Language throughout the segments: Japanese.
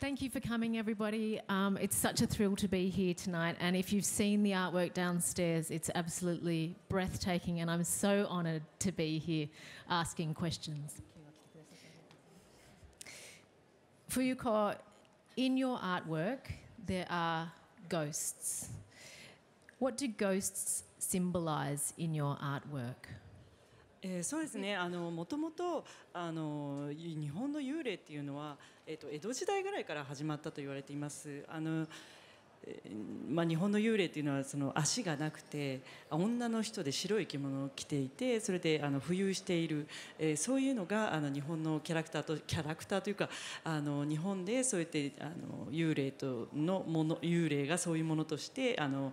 Thank you for coming, everybody. Um, it's such a thrill to be here tonight. And if you've seen the artwork downstairs, it's absolutely breathtaking. And I'm so honoured to be here asking questions. Fuyuko, in your artwork, there are ghosts. What do ghosts symbolise in your artwork? えー、そうですね。あのもともとあの日本の幽霊っていうのは、えーと、江戸時代ぐらいから始まったと言われています。あの、えー、まあ、日本の幽霊っていうのはその足がなくて女の人で白い着物を着ていてそれであの浮遊している、えー、そういうのがあの日本のキャラクターとキャラクターというかあの日本でそうやってあの幽霊とのもの幽霊がそういうものとしてあの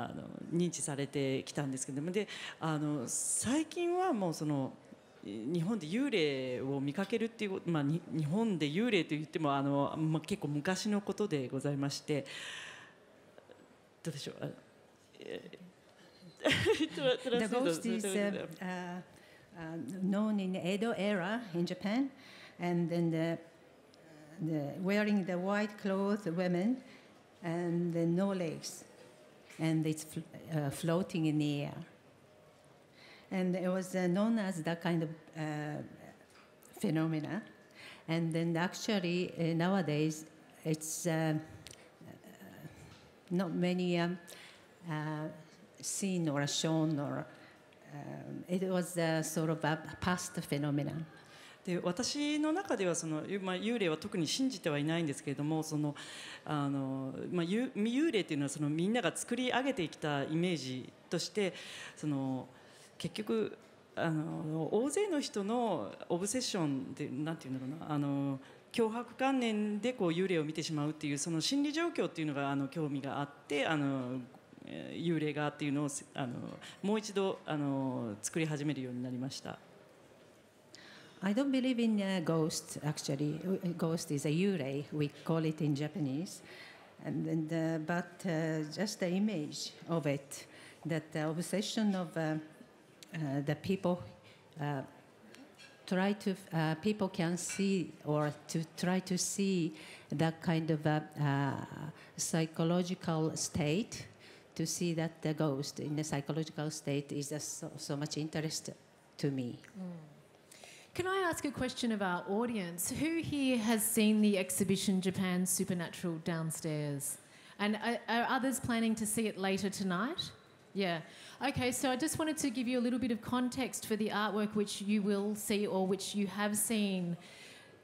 あの認知されてきたんですけどもであの最近はもうその日本で幽霊を見かけるっていう、まあ、日本で幽霊といってもあの、まあ、結構昔のことでございましてどうでしょう The ghost is uh, uh, uh, known in the Edo era in Japan, and then the, the wearing the white clothes women and the no legs. And it's uh, floating in the air. And it was uh, known as that kind of uh, phenomena. And then actually uh, nowadays it's uh, not many um, seen or shown or um, it was sort of a past phenomenon. で私の中ではその、まあ、幽霊は特に信じてはいないんですけれどもそのあの、まあ、幽霊っていうのはそのみんなが作り上げてきたイメージとしてその結局あの大勢の人のオブセッションでなんていうんだろうなあの脅迫観念でこう幽霊を見てしまうっていうその心理状況っていうのがあの興味があってあの幽霊がっていうのをあのもう一度あの作り始めるようになりました。I don't believe in uh, ghosts, actually. Ghost is a yurei, we call it in Japanese. And, and uh, but uh, just the image of it, that the obsession of uh, uh, the people uh, try to, people can see or to try to see that kind of a, psychological state, to see that the ghost in the psychological state is so, so much interest to me. Mm. Can I ask a question of our audience? Who here has seen the exhibition Japan Supernatural downstairs? And are, are others planning to see it later tonight? Yeah. Okay, so I just wanted to give you a little bit of context for the artwork which you will see or which you have seen.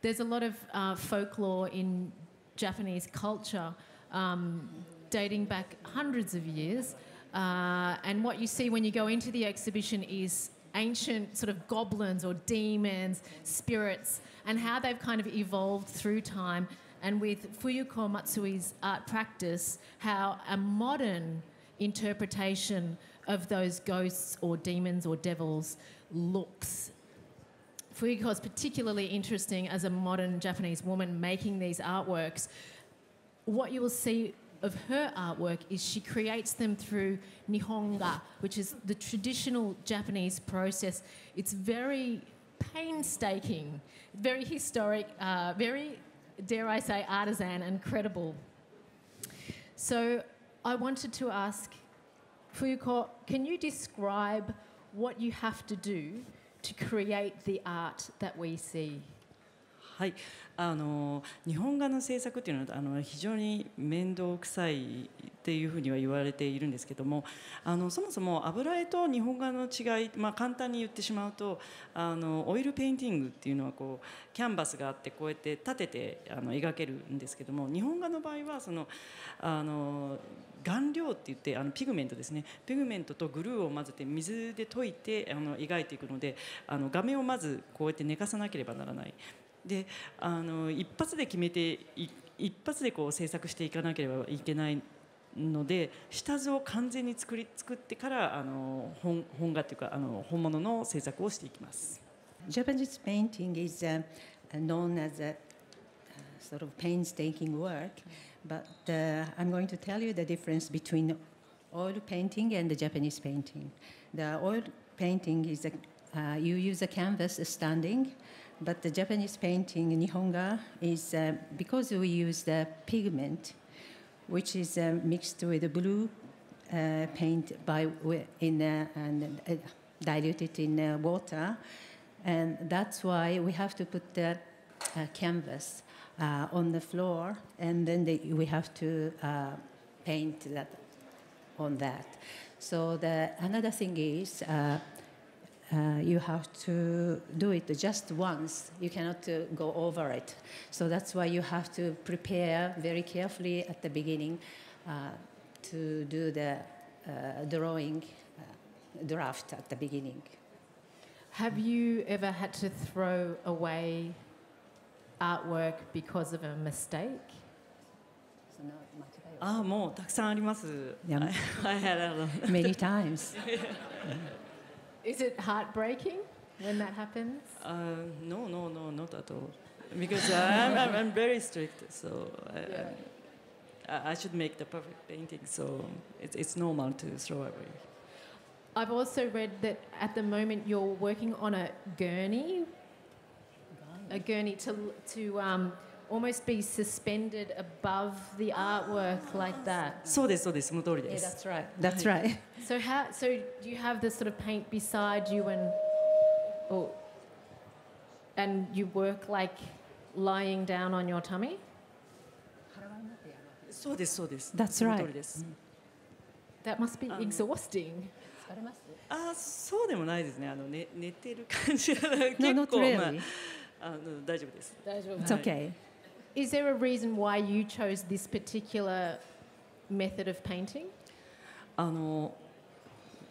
There's a lot of uh, folklore in Japanese culture um, dating back hundreds of years. Uh, and what you see when you go into the exhibition is ancient sort of goblins or demons, spirits, and how they've kind of evolved through time. And with Fuyuko Matsui's art practice, how a modern interpretation of those ghosts or demons or devils looks. Fuyuko is particularly interesting as a modern Japanese woman making these artworks. What you will see of her artwork is she creates them through nihonga, which is the traditional Japanese process. It's very painstaking, very historic, uh, very, dare I say, artisan and credible. So I wanted to ask Fuyuko, can you describe what you have to do to create the art that we see? はい、あの日本画の制作っていうのはあの非常に面倒くさいっていうふうには言われているんですけどもあのそもそも油絵と日本画の違い、まあ、簡単に言ってしまうとあのオイルペインティングっていうのはこうキャンバスがあってこうやって立ててあの描けるんですけども日本画の場合はそのあの顔料って言ってあのピグメントですね。ピグメントとグルーを混ぜて水で溶いてあの描いていくのであの画面をまずこうやって寝かさなければならない。であの一発で決めて一発でこう制作していかなければいけないので下図を完全に作り作ってからあの本本画というかあの本物の制作をしていきます。Japanese painting is、uh, known as a sort of painstaking work, but uh, I'm going to tell you the difference between oil painting and the Japanese painting. The oil painting is a uh, you use a canvas standing, but the Japanese painting Nihonga is uh, because we use the pigment, which is uh, mixed with blue uh, paint by in uh, and uh, diluted in uh, water, and that's why we have to put the canvas on the floor, and then the, we have to paint that on that. So the another thing is. Uh, uh, you have to do it just once. You cannot uh, go over it. So that's why you have to prepare very carefully at the beginning uh, to do the uh, drawing uh, draft at the beginning. Have you ever had to throw away artwork because of a mistake? ああもうたくさんあります。いや I had a lot. Many times. Is it heartbreaking when that happens? Uh, no, no, no, not at all. Because I'm, I'm, I'm very strict, so I, Yeah. I, I should make the perfect painting. So it's, it's normal to throw away. I've also read that at the moment you're working on a gurney, a gurney to to um, almost be suspended above the artwork like that. そうです、そうです、その通り Yeah, です。 that's right. That's right. So how? So do you have the sort of paint beside you and, or, and you work like lying down on your tummy? そうです、そうです。 That's その right. 通りです。 That must be Um, exhausting. あー、そうでもないですね。あの寝寝てる感じが No, 結 not 構、ま really. あ、あの大丈夫です。 It's はい okay. Is there a reason why you chose this particular method of painting? あの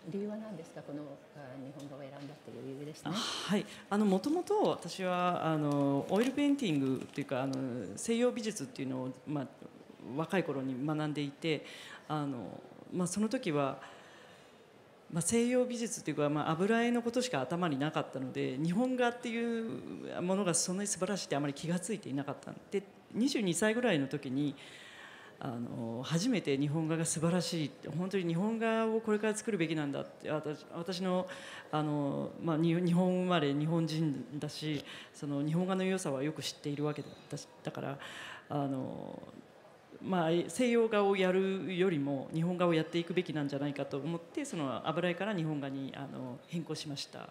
理由は何ですか？このあ日本語を選んだっていう理由ですね。はい、あのもともと私はあのオイルペインティングっていうかあの西洋美術っていうのをまあ若い頃に学んでいて、あのまあその時は。まあ、西洋美術っていうか、まあ、油絵のことしか頭になかったので日本画っていうものがそんなに素晴らしいってあまり気が付いていなかったで22歳ぐらいの時にあの初めて日本画が素晴らしい本当に日本画をこれから作るべきなんだって私私のあの、まあ、日本生まれ日本人だしその日本画の良さはよく知っているわけだだからあの、まあ、西洋画をやるよりも日本画をやっていくべきなんじゃないかと思ってその油絵から日本画にあの変更しました。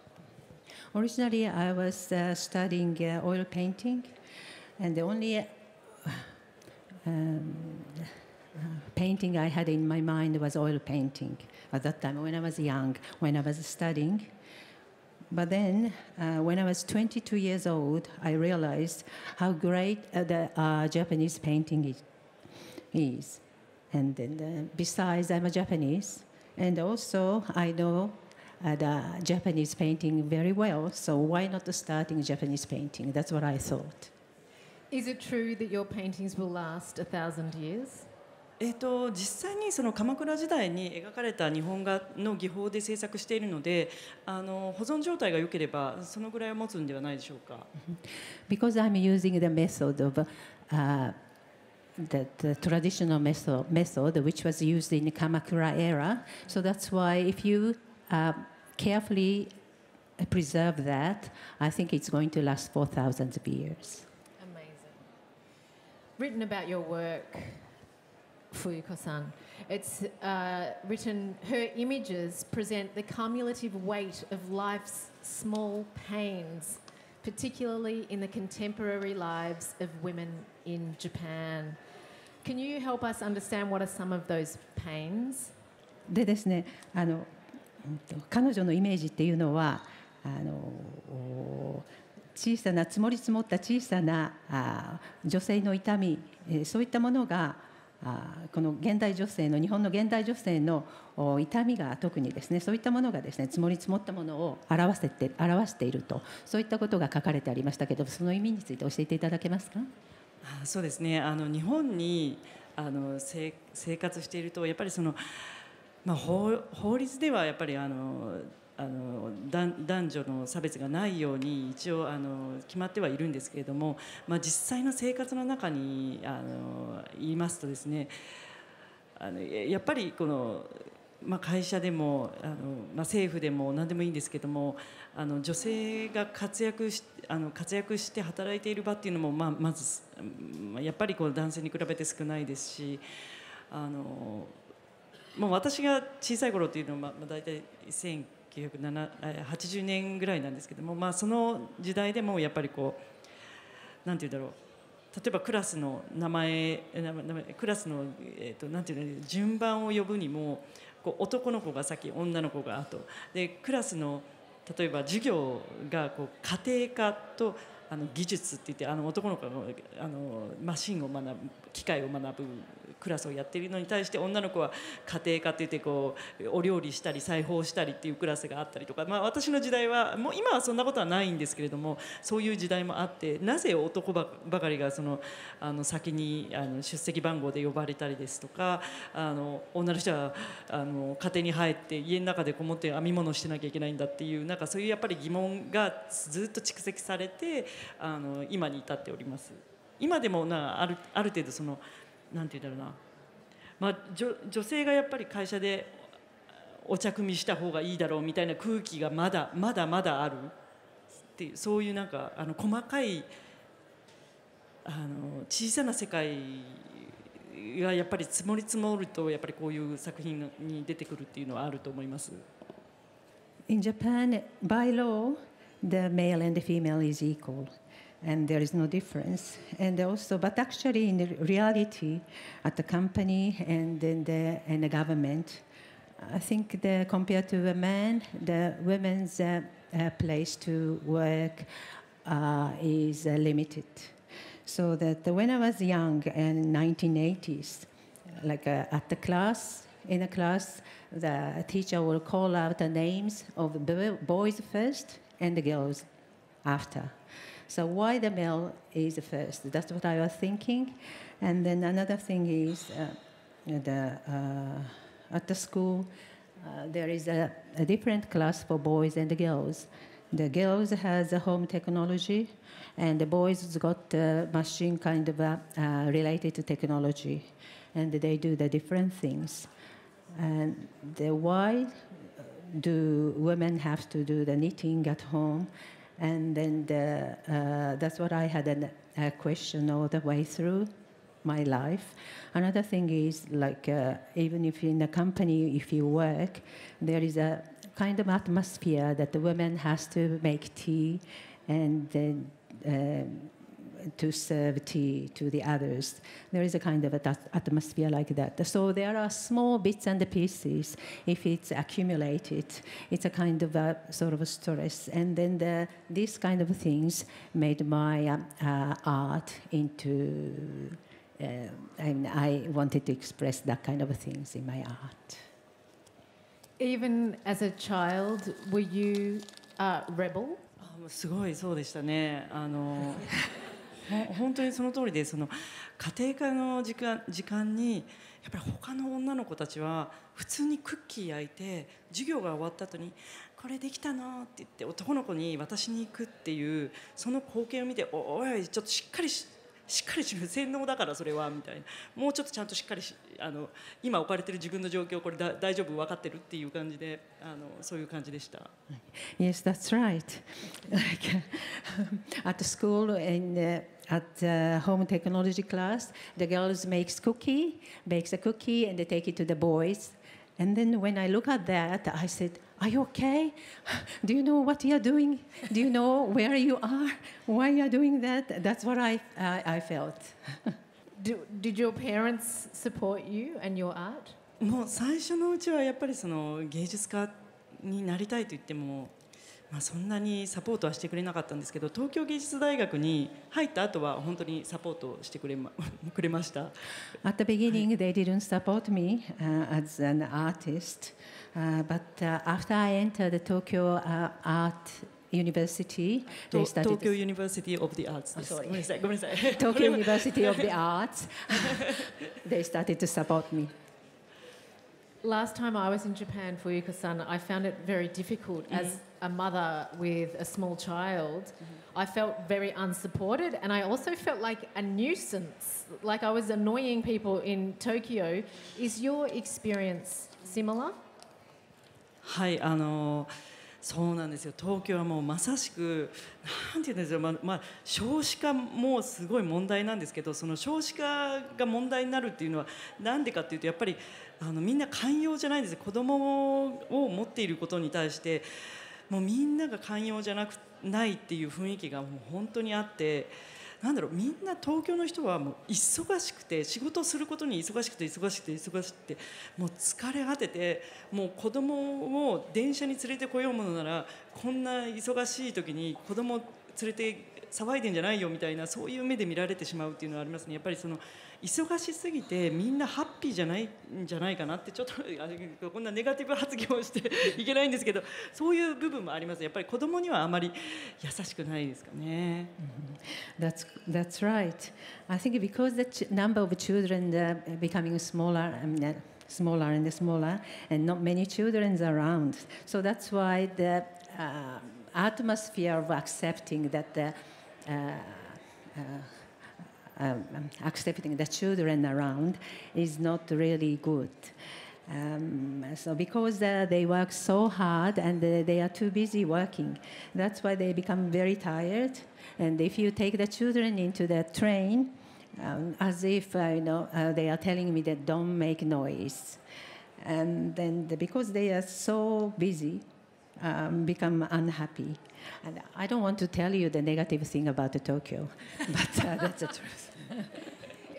Originally, I was uh, studying uh, oil painting, and the only uh, um, uh, painting I had in my mind was oil painting at that time when I was young, when I was studying. But then, uh, when I was 22 years old, I realized how great uh, the uh, Japanese painting is. Is. And then, uh, besides, I'm a Japanese, and also I know uh, the Japanese painting very well. So why not starting Japanese painting? That's what I thought. Is it true that your paintings will last a thousand years? えー、と実際にその鎌倉時代に描かれた日本画の技法で制作しているのであの保存状態が良ければそのぐらいは持つんではないでしょうか。Because I'm using the method of uh, the, the traditional method, method, which was used in the Kamakura era. So that's why if you uh, carefully preserve that, I think it's going to last for thousands of years. Amazing. Written about your work, Fuyuko-san. It's uh, written, her images present the cumulative weight of life's small pains, particularly in the contemporary lives of women in Japan. Can you help us understand what are some of those pains? でですねあの彼女のイメージっていうのはあの小さな積もり積もった小さなあ女性の痛み、えーそういったものがあこの現代女性の日本の現代女性の痛みが特にですねそういったものがですね積もり積もったものを表せて表しているとそういったことが書かれてありましたけどその意味について教えていただけますか？あそうですね。あの日本にあの生生活しているとやっぱりその、まあ、法法律ではやっぱりあのあの男女の差別がないように一応あの決まってはいるんですけれども、まあ、実際の生活の中にあの言いますとですねあのやっぱりこの、まあ、会社でもあの、まあ、政府でも何でもいいんですけどもあの女性が活躍しあの活躍して働いている場っていうのも、まあ、まずやっぱりこう男性に比べて少ないですしあのもう私が小さい頃っていうのは、まあ、大体1980年ぐらいなんですけども、まあ、その時代でもやっぱりこうなんて言うんだろう。例えばクラスの名前名前クラスの、えーと、なんていうの順番を呼ぶにもこう男の子が先女の子が後。でクラスの例えば授業がこう家庭科とあの技術って言ってあの男の子があのマシンを学ぶ機械を学ぶクラスをやっているのに対して女の子は家庭科って言ってこうお料理したり裁縫したりっていうクラスがあったりとか、まあ、私の時代はもう今はそんなことはないんですけれどもそういう時代もあってなぜ男ばかりがそのあの先にあの出席番号で呼ばれたりですとかあの女の人はあの家庭に入って家の中でこもって編み物してなきゃいけないんだっていうなんかそういうやっぱり疑問がずっと蓄積されてあの今に至っております。今でもなあるある程度そのなんて言うんだろうな、まあ、女女性がやっぱり会社でお茶組みした方がいいだろうみたいな空気がまだまだまだあるっていうそういうなんかあの細かいあの小さな世界がやっぱり積もり積もるとやっぱりこういう作品に出てくるっていうのはあると思います。In Japan, by law, the male and the female is equal. And there is no difference. And also, but actually, in reality, at the company and in the, in the government, I think the, compared to a man, the women's uh, uh, place to work uh, is uh, limited. So that when I was young in 1980s, like uh, at the class, in a class, the teacher will call out the names of the boys first and the girls after. So why the male is first? That's what I was thinking. And then another thing is uh, the, uh, at the school, uh, there is a, a, different class for boys and girls. The girls has a home technology, and the boys got a machine kind of uh, related to technology, and they do the different things. And the why do women have to do the knitting at home and then the, uh, that's what I had an, a question all the way through my life. Another thing is like uh, even if in a company, if you work, there is a kind of atmosphere that the woman has to make tea and then um, to serve tea to the others. There is a kind of atmosphere like that. So there are small bits and pieces. If it's accumulated, it's a kind of a sort of a stress. And then the, these kind of things made my uh, uh, art into. Uh, I, mean, I wanted to express that kind of things in my art. Even as a child, were you a rebel? すごいそうでしたね。あの 本当にその通りでその家庭科の時間時間にやっぱり他の女の子たちは普通にクッキー焼いて授業が終わった後に「これできたの?」って言って男の子に渡しに行くっていうその光景を見て「おいちょっとしっかりししっかり洗脳だからそれはみたいなもうちょっとちゃんとしっかりしあの今置かれてる自分の状況これだ大丈夫分かってるっていう感じであのそういう感じでした。Yes, that's right. Like at school in uh, at uh, home technology class, the girls makes cookie, bakes a cookie, and they take it to the boys. And then when I look at that, I said, Are you okay? Do you know what you're doing? Do you know where you are? Why you're doing that? That's what I, I felt. Do, did your parents support you and your art? もう最初のうちはやっぱりその芸術家になりたいと言っても、 まあ、そんなにサポートはしてくれなかったんですけど東京芸術大学に入った後は本当にサポートしてくれまくれました。At the beginning, they didn't support me、uh, as an artist. Uh, but uh, after I entered the Tokyo uh, Art University, they started Tokyo University of the Arts. Oh, sorry. Tokyo University of the Arts. they started to support me. Last time I was in Japan for Yuka-san, I found it very difficult mm-hmm. as a mother with a small child. Mm-hmm. I felt very unsupported, and I also felt like a nuisance, like I was annoying people in Tokyo. Is your experience similar? はいあの そうなんですよ東京はもうまさしくなんて言うんですよ、まあまあ、少子化もすごい問題なんですけどその少子化が問題になるっていうのはなんでかっていうとやっぱり あのみんな寛容じゃないんです子供を持っていることに対してもうみんなが寛容じゃなくないっていう雰囲気がもう本当にあって。なんだろうみんな東京の人はもう忙しくて仕事することに忙しくて忙しくて忙しくてもう疲れ果ててもう子供を電車に連れてこようものならこんな忙しい時に子供を連れて騒いでんじゃないよみたいなそういう目で見られてしまうっていうのはありますねやっぱりその忙しすぎてみんなハッピーじゃないんじゃないかなってちょっとこんなネガティブ発言をしていけないんですけどそういう部分もありますやっぱり子供にはあまり優しくないですかね。That's that's right. I think because the number of children becoming smaller. I mean, smaller and smaller, and not many children around. So that's why the uh, atmosphere of accepting that the uh, um, accepting the children around is not really good. Um, so because uh, they work so hard and uh, they are too busy working, that's why they become very tired. And if you take the children into the train, um, as if uh, you know uh, they are telling me that don't make noise, and then the, because they are so busy, um, become unhappy. And I don't want to tell you the negative thing about Tokyo, but uh, that's the truth.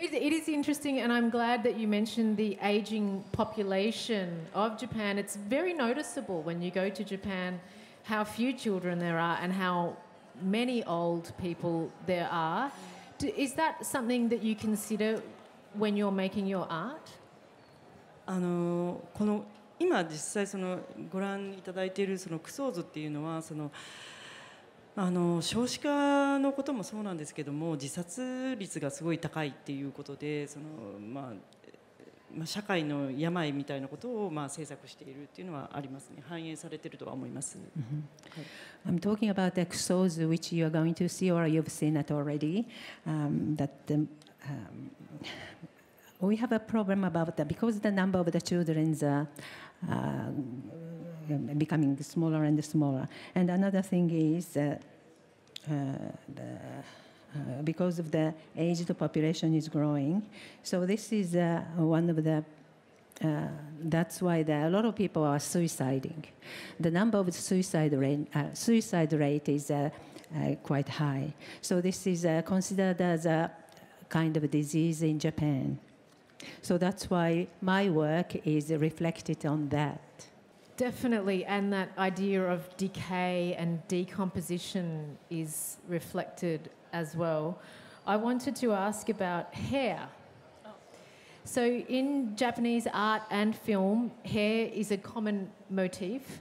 It, it is interesting, and I'm glad that you mentioned the aging population of Japan. It's very noticeable when you go to Japan how few children there are and how many old people there are. Do, is that something that you consider when you're making your art? あのこの 今実際そのご覧いただいているそのクソーズっていうのはそのあの少子化のこともそうなんですけども自殺率がすごい高いっていうことでその、まあ、まあ社会の病みたいなことをまあ制作しているっていうのはありますね反映されているとは思います。Mm-hmm. I'm talking about the exos which you are going to see or you've seen it already. Um, that the, um, we have a problem about that because the number of the children are uh, becoming smaller and smaller. And another thing is uh, the, uh, because of the age aged population is growing, so this is uh, one of the uh, that's why the, a lot of people are suiciding. The number of suicide rate, uh, suicide rate is uh, quite high. So this is considered as a kind of disease in Japan. So that's why my work is reflected on that. Definitely, and that idea of decay and decomposition is reflected as well. I wanted to ask about hair. So, in Japanese art and film, hair is a common motif.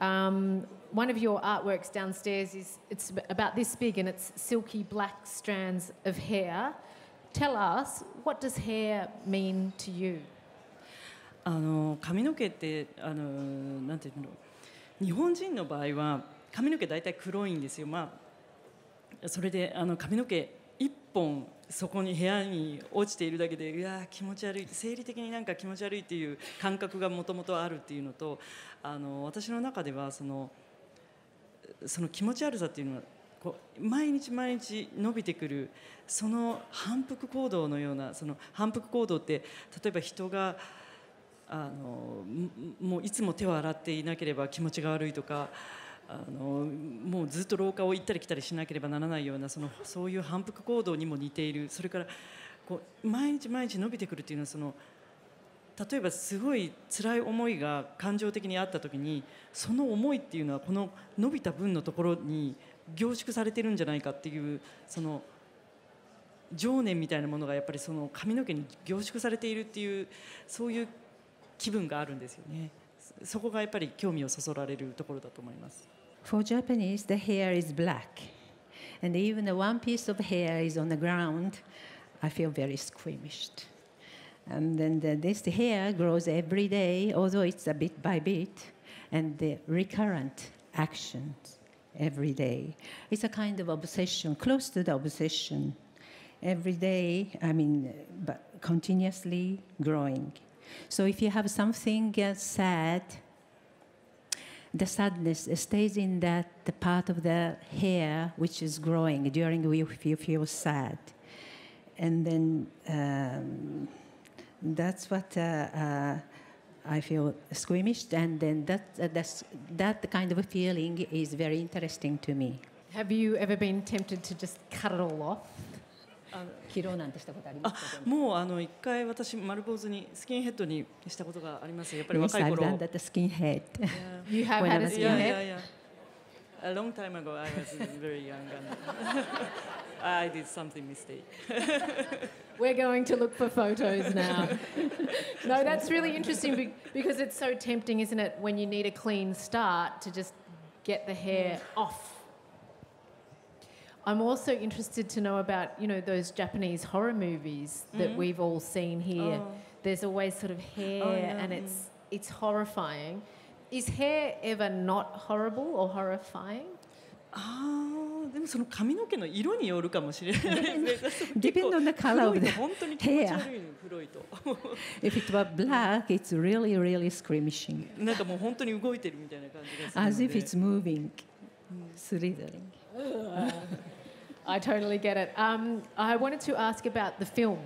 Um, one of your artworks downstairs is it's about this big and it's silky black strands of hair. Tell us, what does hair mean to you? あの髪の毛ってあのなんていうの日本人の場合は髪の毛大体黒いんですよ。まあそれであの髪の毛一本そこに部屋に落ちているだけでうわ気持ち悪い生理的になんか気持ち悪いっていう感覚がもともとあるっていうのとあの私の中ではそのその気持ち悪さっていうのはこう毎日毎日伸びてくるその反復行動のようなその反復行動って例えば人があのもういつも手を洗っていなければ気持ちが悪いとかあのもうずっと廊下を行ったり来たりしなければならないようなそのそういう反復行動にも似ている。それからこう毎日毎日伸びてくるっていうのはその例えばすごい辛い思いが感情的にあった時にその思いっていうのはこの伸びた分のところに凝縮されてるんじゃないかっていうその情念みたいなものがやっぱりその髪の毛に凝縮されているっていうそういう気分があるんですよね。そこがやっぱり興味をそそられるところだと思います。For Japanese, the hair is black. And even the one piece of hair is on the ground, I feel very squeamished. And then the, this hair grows every day, although it's a bit by bit, and the recurrent actions every day. It's a kind of obsession, close to the obsession. Every day, I mean, but continuously growing. So if you have something sad, the sadness stays in that the part of the hair which is growing during we you feel sad, and then um, that's what uh, uh, I feel squeamish, and then that uh, that's, that kind of a feeling is very interesting to me. Have you ever been tempted to just cut it all off? 切ろうなんてしたことありまあすかでもうあの一回私丸坊主にスキンヘッドにしたことがありますやっぱり Yes, 若い I've 頃 done that skinhead. Yeah. You have had I a was yeah, skinhead? yeah, yeah. A long time ago, I was very young and I did something mistake. We're going to look for photos now. no, that's really interesting because it's so tempting, isn't it, when you need a clean start to just get the hair off. I'm also interested to know about, you know, those Japanese horror movies that Mhm. we've all seen here. Oh. There's always sort of hair yeah, and it's it's horrifying. Is hair ever not horrible or horrifying? ああ、でもその髪の毛の色によるかもしれないですね。 Depend on the color 黒 of いと the 本当に気持ち悪いの黒いと。 If it were black, it's really, really squeamishing, なんかもう本当に動いてるみたいな感じがする as の if で。 it's moving, slithering. I totally get it. Um, I wanted to ask about the film.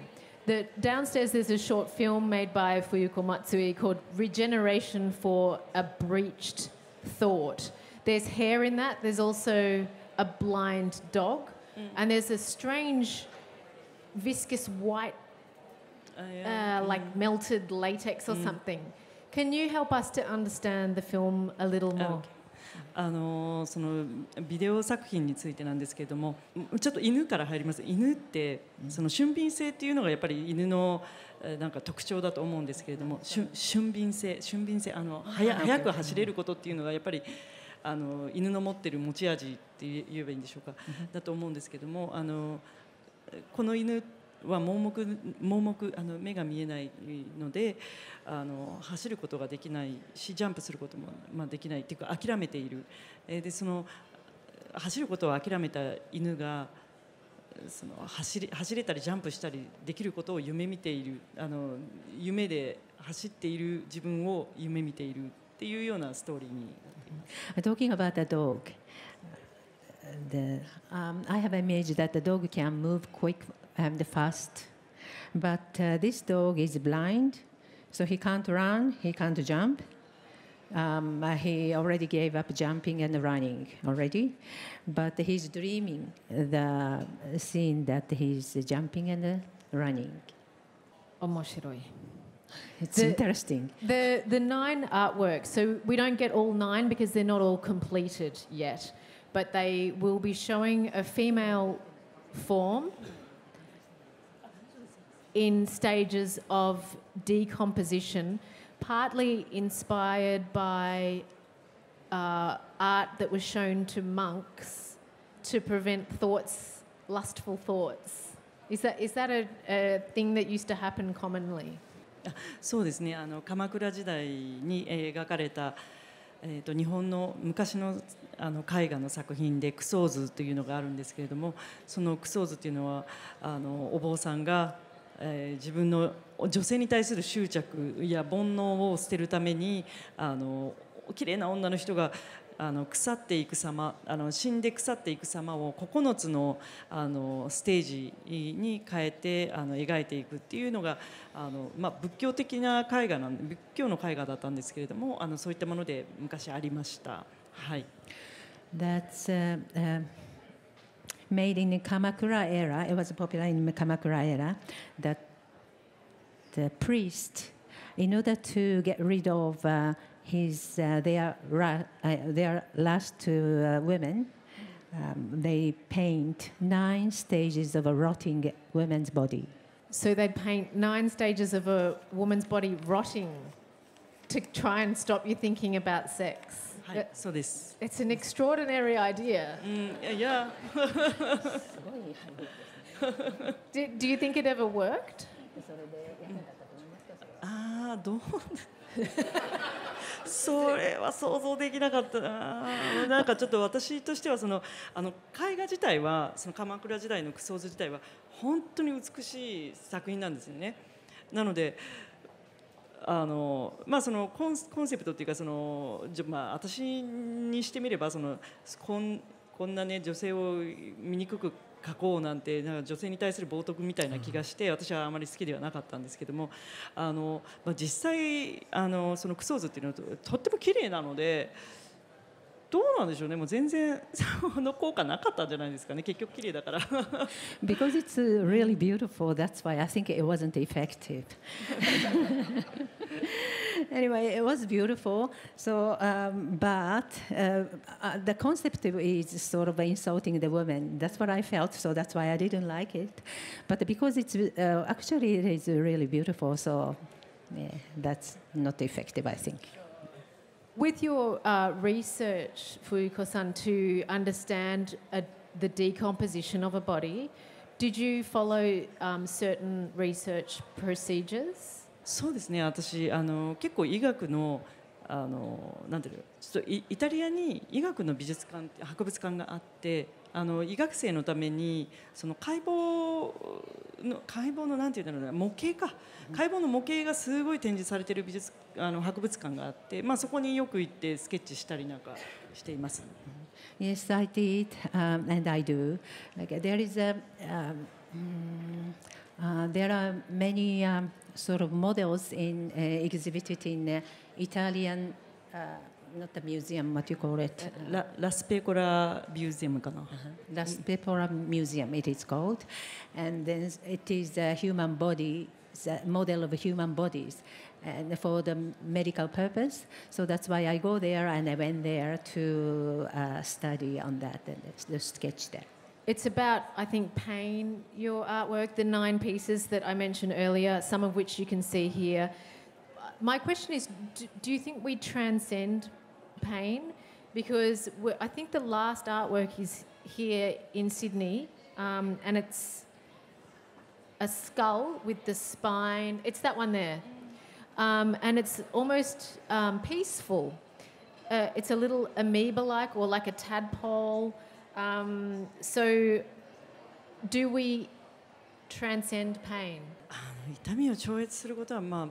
The, downstairs, there's a short film made by Fuyuko Matsui called Regeneration for a Breached Thought. There's hair in that, there's also a blind dog, and there's a strange viscous white, あいや uh, like melted latex or something. Can you help us to understand the film a little more? あのそのビデオ作品についてなんですけれどもちょっと犬から入ります犬ってその俊敏性っていうのがやっぱり犬のえーなんか特徴だと思うんですけれども俊俊敏性俊敏性あの速速く走れることっていうのがやっぱりあの犬の持ってる持ち味って言えばいいんでしょうか。だと思うんですけどもあのこの犬は盲目盲目あの目が見えないのであの走ることができないしジャンプすることも、まあ、できないっていうか諦めている、えーでその走ることを諦めた犬がその走り走れたりジャンプしたりできることを夢見ている。あの夢で走っている自分を夢見ているっていうようなストーリーに Talking about the dog, the, um, I have an image that the dog can move quick and fast, but uh, this dog is blind, so he can't run, he can't jump. Um, uh, he already gave up jumping and running already, but he's dreaming the scene that he's jumping and uh, running. Omoshiroi. It's The- interesting. The the nine artworks. So we don't get all nine because they're not all completed yet, but they will be showing a female form in stages of decomposition, partly inspired by uh, art that was shown to monks to prevent thoughts, lustful thoughts. Is that is that a, a thing that used to happen commonly? そうですね。あの鎌倉時代に描かれた、えー、と日本の昔のあの絵画の作品で「クソー図」というのがあるんですけれどもそのクソー図というのはあのお坊さんが、えー自分の女性に対する執着や煩悩を捨てるためにあの綺麗な女の人があの腐っていく様あの死んで腐っていく様を9つのあのステージに変えてあの描いていくっていうのがあの、まあ、仏教的な絵画なん仏教の絵画だったんですけれどもあのそういったもので昔ありました。はい That's uh, uh, made in the Kamakura era. It was popular in the Kamakura era that the priest, in order to get rid of uh, his uh, their ra- uh, their last two uh, women. Um, they paint nine stages of a rotting woman's body. So they paint nine stages of a woman's body rotting to try and stop you thinking about sex. So this. It's an extraordinary idea. Mm, yeah. do, do you think it ever worked? Ah, don't. それは想像できなかったな。なんかちょっと私としてはそのあの絵画自体はその鎌倉時代のクソーズ自体は本当に美しい作品なんですよね。なのであのまあ、そのコンコンセプトっていうかその、まあ、私にしてみればそのこんこんな、ね、女性を醜く書こうなんてなんか女性に対する冒涜みたいな気がして私はあまり好きではなかったんですけどもあの、まあ、実際あのそのクソーズっていうのはとっても綺麗なので。どうなんでしょうね、もう全然その効果なかったんじゃないですかね、結局綺麗だから。Because it's uh, really beautiful, that's why I think it wasn't effective. anyway, it was beautiful. So, um, but uh, uh, the concept is sort of insulting the woman. That's what I felt. So that's why I didn't like it. But because it's uh, actually it is really beautiful, so yeah, that's not effective, I think. With your uh, research, Fuyuko-san, to understand a, the decomposition of a body, did you follow um, certain research procedures? そうですね私あの結構医学のあのなんていうのちょっとイイタリアに医学の美術館博物館があってあの医学生のためにその解剖の解剖のなんていうんだろうな模型か解剖の模型がすごい展示されている美術あの博物館があって、まあ、そこによく行ってスケッチしたりなんかしています。Yes, I did, um, and I do. Like uh, there is a, um, mm, uh, Uh, there are many um, sort of models in uh, exhibited in uh, Italian. not the museum, what you call it? La, La Museum. Uh -huh. La Museum, it is called. And then it is a human body, a model of human bodies and for the medical purpose. So that's why I go there and I went there to uh, study on that and sketch there. It's about, I think, pain, your artwork, the nine pieces that I mentioned earlier, some of which you can see here. My question is do, do you think we transcend pain? Because I think the last artwork is here in Sydney, um, and it's a skull with the spine. It's that one there. Um, and it's almost um, peaceful. Uh, it's a little amoeba like or like a tadpole. Um, so, do we transcend pain? 痛みを超越することは、まあ、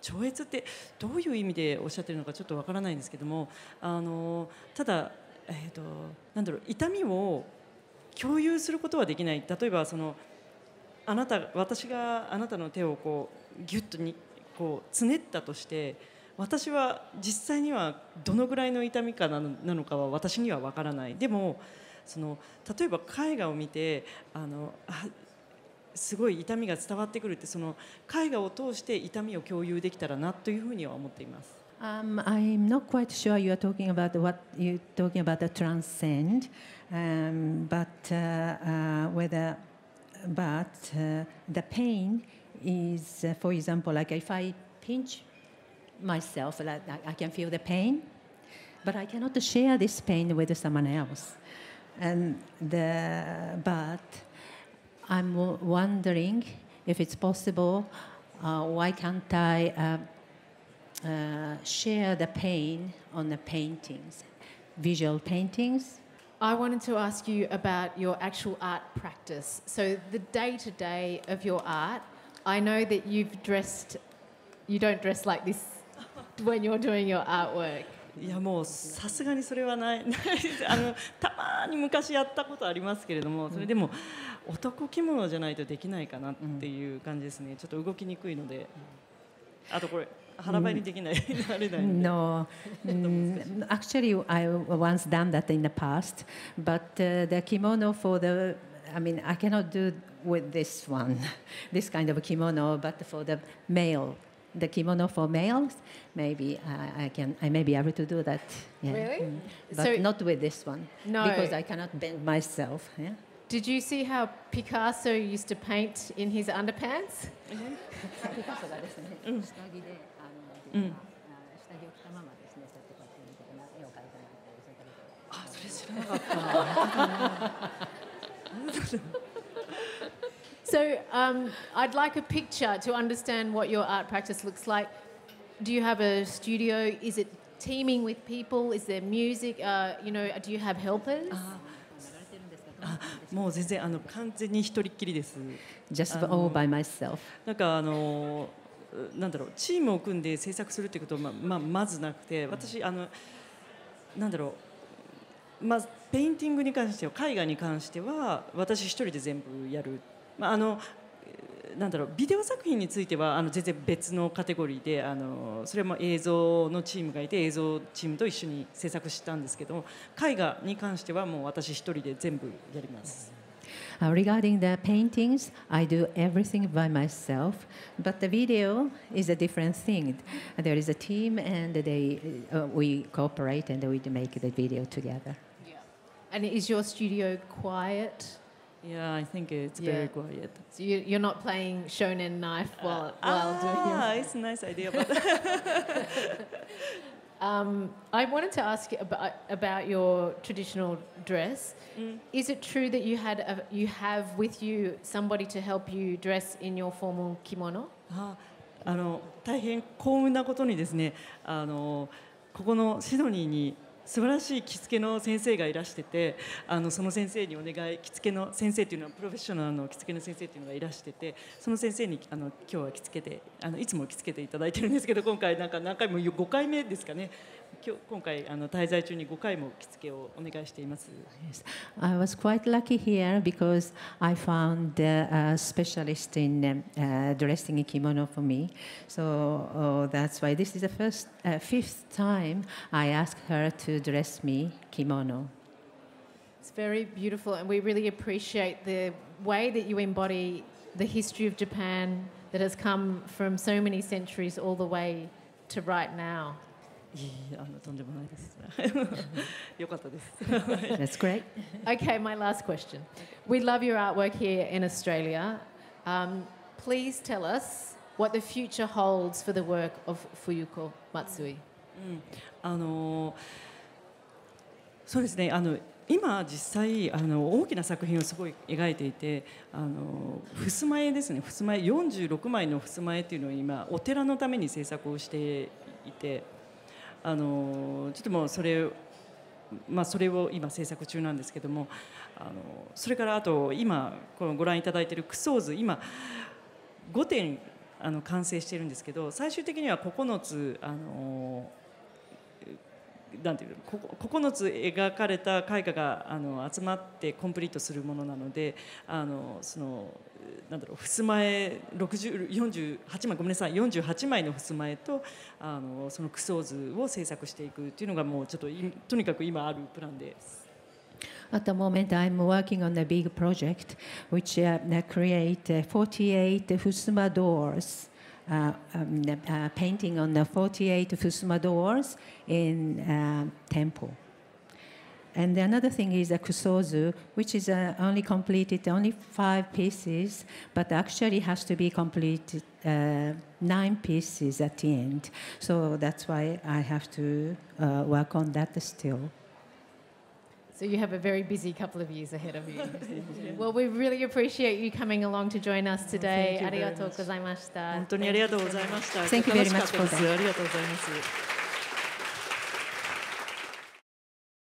超越ってどういう意味でおっしゃってるのかちょっとわからないんですけどもあのただ、えー、となんだろう痛みを共有することはできない例えばそのあなた私があなたの手をこうギュッとにこうつねったとして私は実際にはどのぐらいの痛みかなのなのかは私にはわからないでもその例えば絵画を見てあのあすごい痛みが伝わってくるってその絵画を通して痛みを共有できたらなというふうには思っています。Um, I'm not quite sure you are talking about what you're talking about the transcend, um, but uh, uh, whether, but uh, the pain is, uh, for example, like if I pinch myself, like I I can feel the pain, but I cannot share this pain with someone else, and the but I'm wondering if it's possible. Uh, why can't I? Uh, uh, share the pain on the paintings, visual paintings. I wanted to ask you about your actual art practice. So, the day to day of your art, I know that you've dressed, you don't dress like this when you're doing your artwork. いやもうさすがにそれはないあのたまに昔やったことありますけれどもそれでも男着物じゃないとできないかなっていう感じですねちょっと動きにくいのであとこれ腹ばいにできない慣れないので No, mm, actually, I once done that in the past, but uh, the kimono for the, I mean, I cannot do with this one, this kind of kimono, but for the male, the kimono for males, maybe I, I can, I may be able to do that. yeah. Really? Mm. But So- not with this one, No. because I cannot bend myself. Yeah. Did you see how Picasso used to paint in his underpants? ピカソがですね、下着で、あの、うん下着を着たままですね、そうやってこうやってみたいな絵を描いてもらったりそういったりとかあそれ知らなかった So, um, I'd like a picture to understand what your art practice looks like. Do you have a studio? Is it teaming with people? Is there music? Uh, you know, do you have helpers? あもう全然あの完全に一人っきりです Just all by myself. なんかあのなんだろうチームを組んで制作するっていうことは、ままあ、まずなくて私あのなんだろう、まあ、ペインティングに関しては絵画に関しては私一人で全部やる、まあ、あのなんだろうビデオ作品についてはあの全然別のカテゴリーであのそれも映像のチームがいて映像チームと一緒に制作したんですけど絵画に関してはもう私一人で全部やります。Uh, regarding the paintings, I do everything by myself, but the video is a different thing. There is a team, and they uh, we cooperate and we make the video together. Yeah. And is your studio quiet? Yeah, I think it's yeah. very quiet. So you, are not playing shonen knife while, uh, while ah, doing Ah, it's a nice idea. um, I wanted to ask you about, about your traditional dress. Mm. Is it true that you had a, you have with you somebody to help you dress in your formal kimono? ああの大変幸運なことにですねあのここのシドニーに素晴らしい着付けの先生がいらしててあのその先生にお願い着付けの先生というのはプロフェッショナルの着付けの先生っていうのがいらしててその先生にあの今日は着付けてあのいつも着付けていただいてるんですけど今回なんか何回も5回目ですかね今日今回あの滞在中に5回も着付けをお願いしています。Yes. I was quite lucky here because I found a specialist in um, uh, dressing a kimono for me. So oh, that's why this is the first, uh, fifth time I asked her to dress me kimono. It's very beautiful, and we really appreciate the way that you embody the history of Japan that has come from so many centuries all the way to right now. いいあのとんでもないです。よかったです。That's great. okay, my last question. We love your artwork here in Australia. Um, please tell us what the future holds for the work of Fuyuko Matsui. うん、あのそうですね。あの今実際あの大きな作品をすごい描いていてあの襖絵ですね襖絵46枚の襖絵っていうのを今お寺のために制作をしていてあのちょっともうそれまあ、それを今制作中なんですけどもあのそれからあと今このご覧いただいているクソーズ今5点あの完成してるんですけど最終的には9つあのなんていう9つ描かれた絵画があの集まってコンプリートするものなのであのそのなんだろう襖絵48枚ごめんなさい48枚の襖絵とあのそのクソーズを制作していくっていうのがもうちょっととにかく今あるプランです。At the moment, I'm working on a big project which uh, create uh, 48 Fusuma doors. uh, um, uh, painting on the 48 Fusuma doors in uh, temple. And another thing is a kusozu, which is uh, only completed only five pieces, but actually has to be completed uh, nine pieces at the end. So that's why I have to uh, work on that still. So you have a very busy couple of years ahead of you. yeah. Well, we really appreciate you coming along to join us today. Arigatou gozaimashita. Thank you very much.